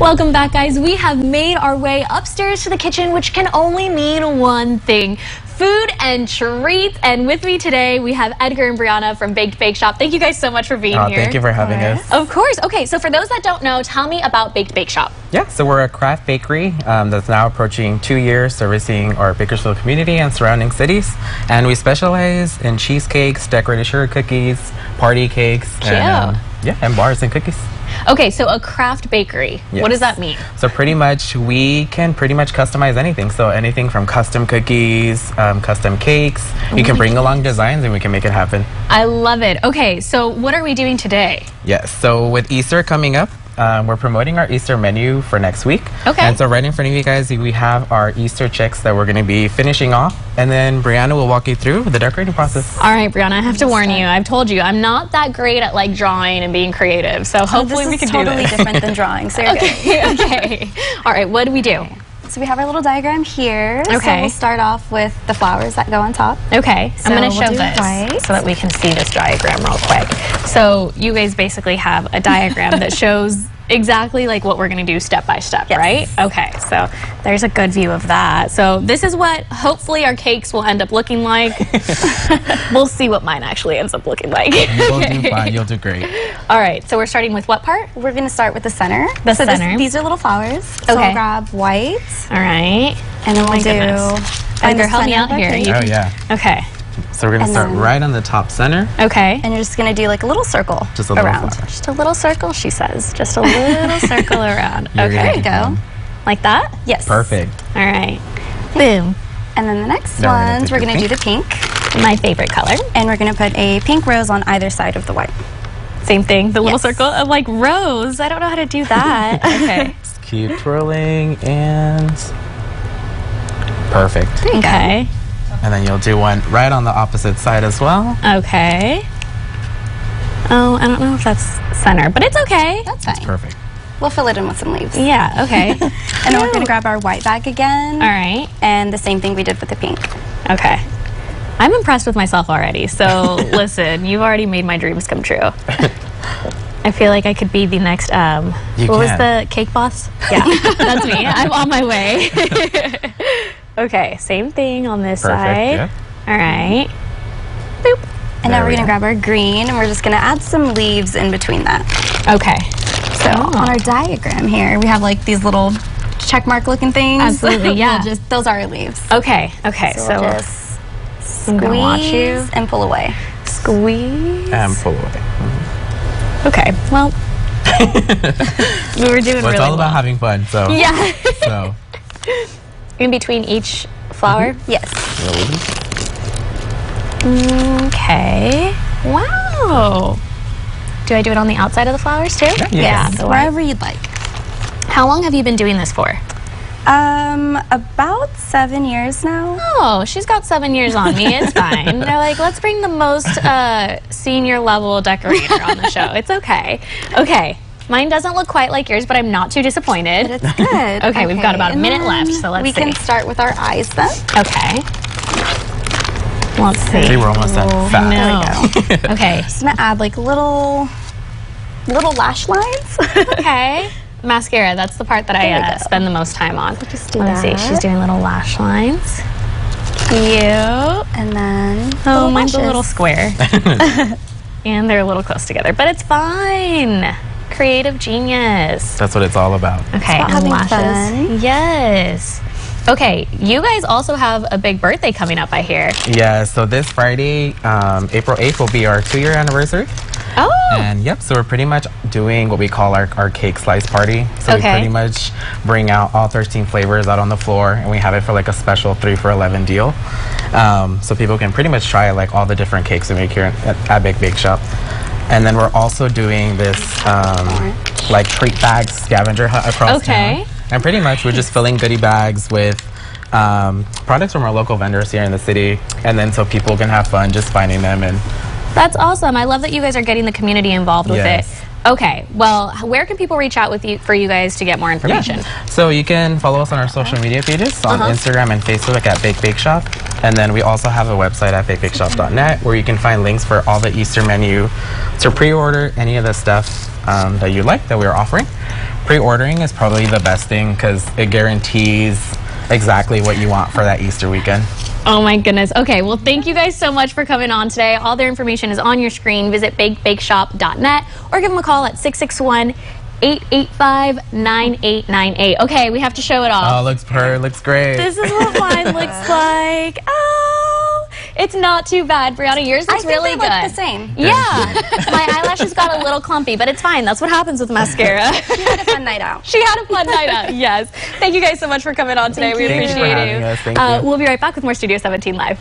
Welcome back, guys. We have made our way upstairs to the kitchen, which can only mean one thing food and treats. And with me today, we have Edgar and Briana from Baked Bake Shop. Thank you guys so much for being Oh, here. thank you for having us. Of course. Okay, so for those that don't know, tell me about Baked Bake Shop. Yeah, so we're a craft bakery um, that's now approaching two years servicing our Bakersfield community and surrounding cities. And we specialize in cheesecakes, decorated sugar cookies, party cakes, and um, yeah, and bars and cookies. Okay, so a craft bakery. What does that mean? So pretty much we can pretty much customize anything. So anything from custom cookies, um, custom cakes. You can bring along designs and we can make it happen. I love it. Okay, so what are we doing today? Yes. So with Easter coming up, um, we're promoting our Easter menu for next week. Okay. And so right in front of you guys, we have our Easter chicks that we're going to be finishing off, and then Briana will walk you through the decorating process. All right, Briana, I have to warn you. I've told you I'm not that great at like drawing and being creative. So hopefully this we is can totally do this. totally different than drawing, so you're good. okay. okay. All right. What do we do? So we have our little diagram here. So Okay. we'll start off with the flowers that go on top. Okay. So I'm going to we'll show this white. so that we can see this diagram real quick. So you guys basically have a diagram that shows exactly like what we're going to do step by step, Yes. right? Okay. So there's a good view of that. So this is what hopefully our cakes will end up looking like. we'll see what mine actually ends up looking like. You'll do fine. You'll do great. All right. So we're starting with what part? We're going to start with the center. The so this- center. these are little flowers. So Okay. I'll grab white, All right. and then oh we'll my do. goodness. find Edgar, the help me out here. cake. You- Oh yeah. Okay. So we're going to And start then- right on the top center. Okay. And you're just going to do like a little circle Just a little around. flower. Just a little circle, she says. Just a little circle around. You're Okay. There you go. fun. Like that? Yes. Perfect. All right. Boom. And then the next Now we're ones, we're going to do the pink. pink, My favorite color. and we're going to put a pink rose on either side of the white. Same thing. The little Yes. circle of like rose. I don't know how to do that. okay. Just keep twirling and perfect. There. Okay. And then you'll do one right on the opposite side as well. Okay. Oh, I don't know if that's center, but it's okay. That's fine. Perfect. We'll fill it in with some leaves. Yeah, okay. And then we're going to grab our white bag again. All right. And the same thing we did with the pink. Okay. I'm impressed with myself already. So, listen, you've already made my dreams come true. I feel like I could be the next. Um, You what was the cake boss? Yeah, that's me. I'm on my way. Okay, same thing on this Perfect. side. Yeah. All right. Boop. And There now we're we going to go. grab our green and we're just going to add some leaves in between that. Okay. So Oh. on our diagram here, we have like these little check mark looking things. Absolutely, We'll yeah. just those are our leaves. Okay. Okay. So, So, we'll just I'm watch squeeze you and pull away. squeeze. And pull away. Mm-hmm. Okay. Well, we were doing Well, really it's all about well. having fun. So, Yeah. so In between each flower. Yes. Okay. Wow. Do I do it on the outside of the flowers too? Yeah, you Yeah. white. Wherever you'd like. How long have you been doing this for? Um, about seven years now. Oh, she's got seven years on me. It's fine. They're like, let's bring the most uh, senior level decorator on the show. It's okay. Okay. Mine doesn't look quite like yours, but I'm not too disappointed. But it's good. Okay, we've got about a minute left, so let's we can start with our eyes then. Okay. Let's see. See, we're almost done. Oh, Fast. no. okay. Just gonna add like little little lash lines. Okay. Mascara, that's the part that I There we uh, spend the most time on. just do Let me see. She's doing little lash lines. Cute. and then Oh, little mine's a little square. and they're a little close together, but it's fine. Creative genius. That's what it's all about. Okay, about and having lashes. fun. Yes. Okay, you guys also have a big birthday coming up, I hear. Yeah, so this Friday, um, April 8th, will be our two year anniversary. Oh, And yep, so we're pretty much doing what we call our, our cake slice party. So Okay. we pretty much bring out all 13 flavors out on the floor and we have it for like a special 3 for 11 deal. Um, so people can pretty much try like all the different cakes we make here at, at Big Bake Shop. And then we're also doing this um, like treat bag scavenger hunt across Okay. town. And pretty much we're just filling goodie bags with um, products from our local vendors here in the city. And then so people can have fun just finding them and that's awesome. I love that you guys are getting the community involved with Yes. it. Okay, well, where can people reach out with you for you guys to get more information? Yeah. So you can follow us on our social media pages on Uh-huh. Instagram and Facebook at Baked Bake Shop. And then we also have a website at bakebakeshop.net where you can find links for all the Easter menu to pre-order any of the stuff um, that you like that we are offering. pre-ordering is probably the best thing because it guarantees exactly what you want for that Easter weekend. Oh my goodness. Okay, well, thank you guys so much for coming on today. All their information is on your screen. Visit bakebakeshop.net or give them a call at 661 885 9898. Okay, we have to show it off. Oh, looks per, looks great. This is what mine looks like. Oh, it's not too bad. Briana, yours I looks think really they good. look the same. Yeah, my eyelashes got a little clumpy, but it's fine. That's what happens with mascara. We had a fun night out. She had a fun night out. Yes. Thank you guys so much for coming on today. Thank we you. appreciate Thanks for you. us. Thank Uh, you. we'll be right back with more Studio 17 Live.